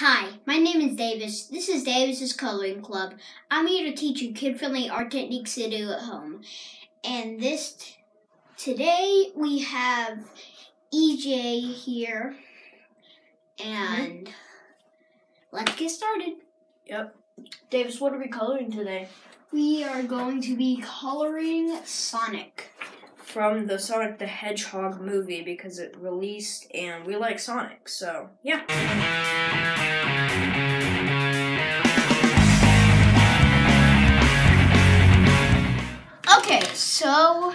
Hi, my name is Davis. This is Davis's Coloring Club. I'm here to teach you kid-friendly art techniques to do at home. And this today we have EJ here, and let's get started. Yep. Davis, what are we coloring today? We are going to be coloring Sonic. From the Sonic the Hedgehog movie because it released and we like Sonic, so yeah. Okay, so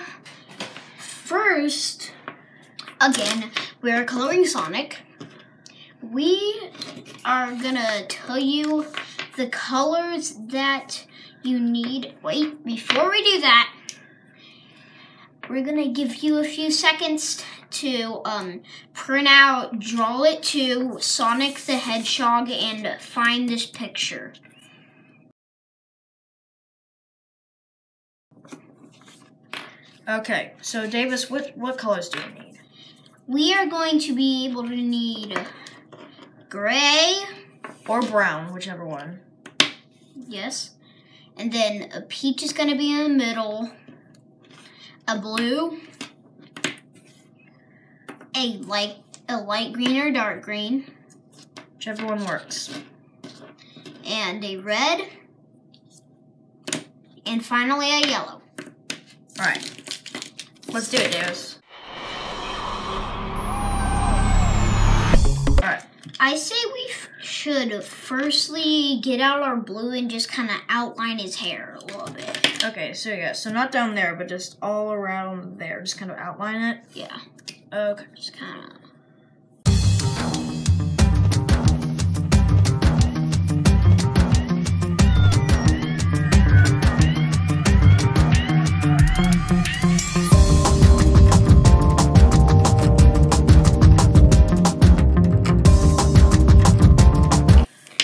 first, again, we are coloring Sonic. We are gonna tell you the colors that you need. Wait, before we do that, we're gonna give you a few seconds to um, print out, draw it to Sonic the Hedgehog, and find this picture. Okay, so Davis, what what colors do you need? We are going to be able to need gray, Or brown, whichever one. yes, and then a peach is going to be in the middle, a blue, a light a light green or dark green, Whichever one works. and a red, and finally a yellow. Alright. Let's do it, Davis. Alright. I say we f- should firstly get out our blue and just kind of outline his hair a little bit. Okay, so yeah, so not down there, but just all around there. Just kind of outline it. Yeah, Okay. just kind of.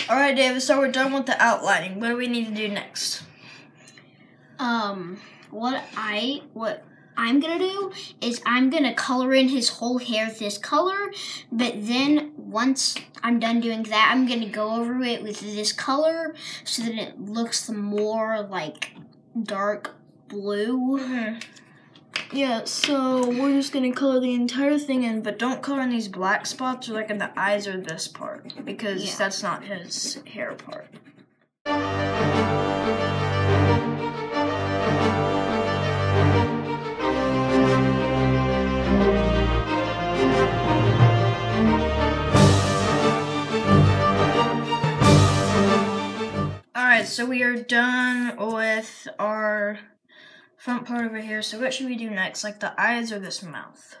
Alright, Davis, so we're done with the outlining. What do we need to do next? Um, what I what I'm gonna do is I'm gonna color in his whole hair this color, but then once I'm done doing that, I'm gonna go over it with this color so that it looks more like dark blue. Yeah, so we're just gonna color the entire thing in, but don't color in these black spots or like in the eyes or this part because Yeah. that's not his hair part. So we are done with our front part over here. So what should we do next? Like the eyes or this mouth?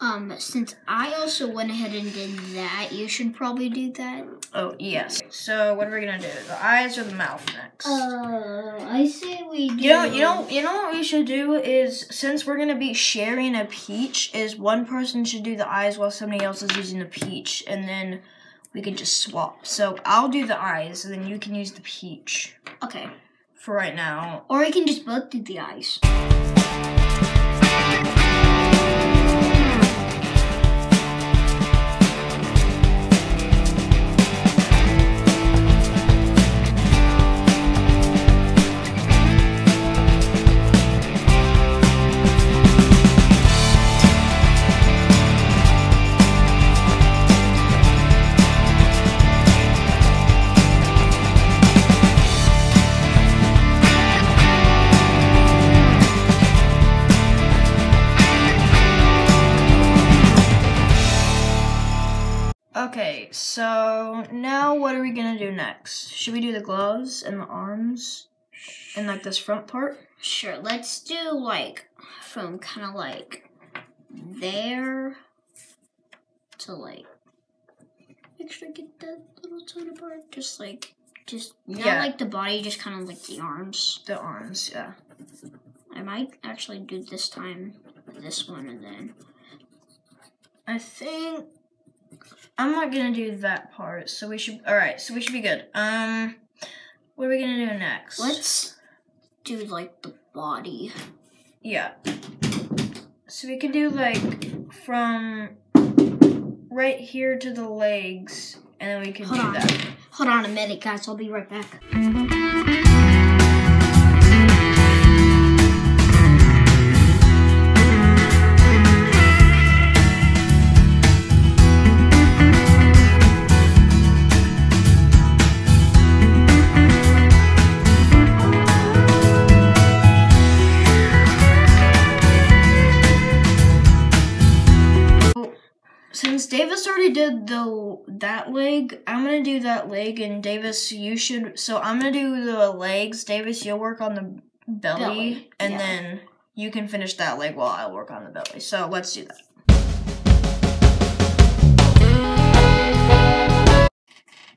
Um, since I also went ahead and did that, you should probably do that. Oh yes. So what are we gonna do? The eyes or the mouth next? Uh, I say we do. you know, you know, you know what we should do is since we're gonna be sharing a peach, is one person should do the eyes while somebody else is using the peach, and then we can just swap. So I'll do the eyes, and then you can use the peach Okay. for right now. Or we can just both do the eyes. Okay, so now what are we gonna do next? Should we do the gloves and the arms and like this front part? Sure, let's do like from kind of like there to like make sure I get that little tiny part. Just like, just not Yeah. like the body, just kind of like the arms. The arms, yeah. I might actually do this time this one and then. I think I'm not gonna do that part, so we should. All right, so we should be good. Um, what are we gonna do next? Let's do like the body. Yeah. So we could do like from right here to the legs, and then we can Hold do on. that. Hold on a minute, guys. I'll be right back. Since Davis already did the that leg, I'm gonna do that leg, and Davis, you should. So I'm gonna do the legs. Davis, you'll work on the belly, Belly, and yeah. then you can finish that leg while I work on the belly. So let's do that.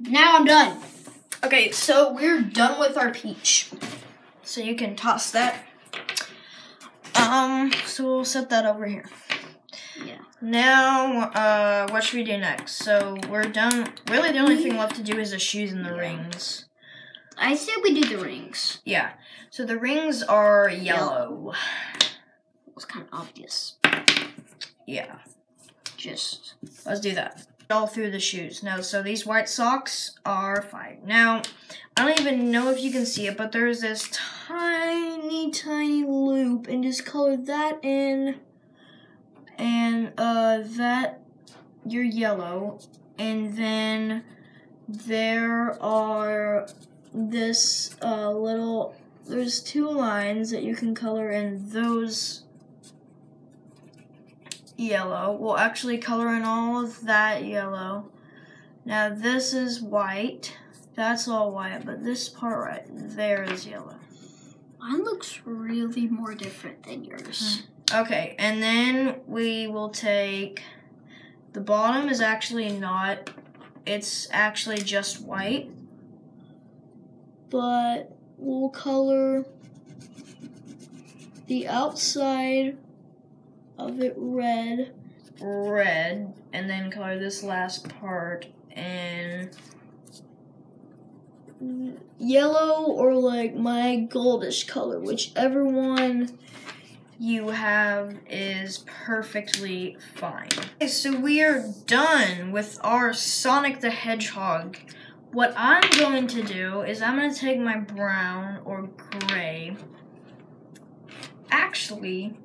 Now I'm done. Okay, so we're done with our peach. So you can toss that. Um, so we'll set that over here. Yeah. Now, uh, what should we do next? So we're done. Really, the only thing left to do is the shoes and the Yeah. rings. I said we do the rings. Yeah. So the rings are yellow. It was kind of obvious. Yeah. Just Let's do that. All through the shoes. Now, so these white socks are fine. Now, I don't even know if you can see it, but there's this tiny, tiny loop, and just color that in, and uh, that you're yellow, and then there are this uh, little. There's two lines that you can color in those yellow. We'll actually color in all of that yellow. Now this is white. That's all white, but this part right there is yellow. mine looks really more different than yours. Okay, and then we will take the bottom is actually not it's actually just white. But we'll color the outside of it red. Red, and then color this last part in yellow or like my goldish color, whichever one you have is perfectly fine. Okay, so we are done with our Sonic the Hedgehog. What I'm going to do is I'm going to take my brown or gray. Actually,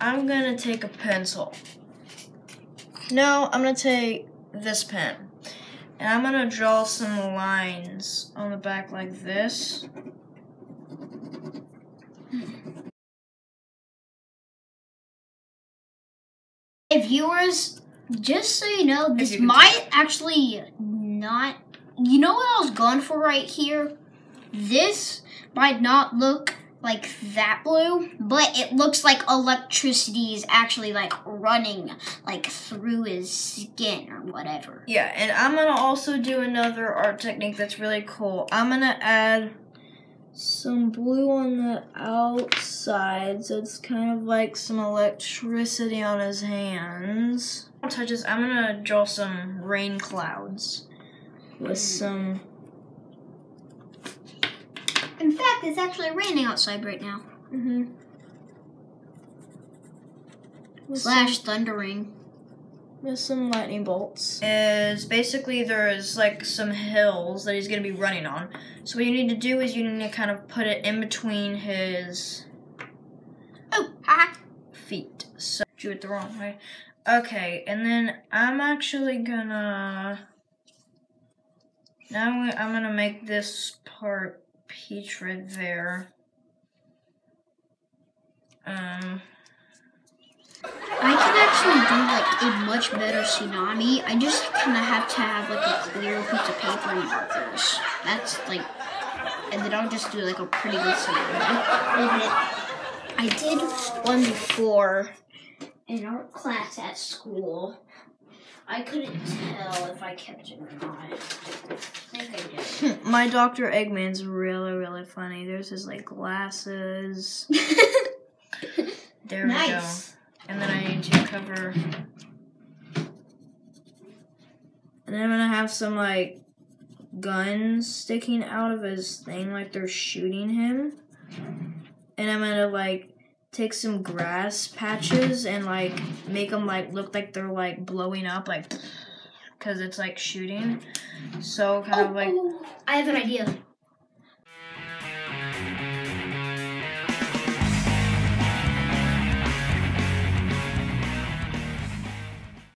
I'm going to take a pencil. No, I'm going to take this pen. And I'm going to draw some lines on the back like this. Hey, viewers, just so you know, this might actually not. You know what I was going for right here? This might not look like that blue, but it looks like electricity is actually like running like through his skin or whatever. Yeah, and I'm gonna also do another art technique that's really cool. I'm gonna add some blue on the outside, so it's kind of like some electricity on his hands. Touches. I'm gonna draw some rain clouds with some. In fact, it's actually raining outside right now. Mm-hmm. Slash thundering. With some lightning bolts. Is basically there's like some hills that he's gonna be running on. So what you need to do is you need to kind of put it in between his Oh, ha! feet. So do it the wrong way. Okay, and then I'm actually gonna now I'm gonna- I'm gonna make this part peach right there. Um. I can actually do like a much better tsunami. I just kind of have to have like a clear piece of paper and markers. That's like, and then I'll just do like a pretty good tsunami. Mm-hmm. I did one before in art class at school. I couldn't tell if I kept it or not. I think I did. My Dr. Eggman's really, really funny. There's his like glasses. There we go. Nice. And then I need to cover. And then I'm gonna have some like guns sticking out of his thing, like they're shooting him. And I'm gonna like take some grass patches and like make them like look like they're like blowing up, like. because it's like shooting. So kind of like oh, oh I have an idea.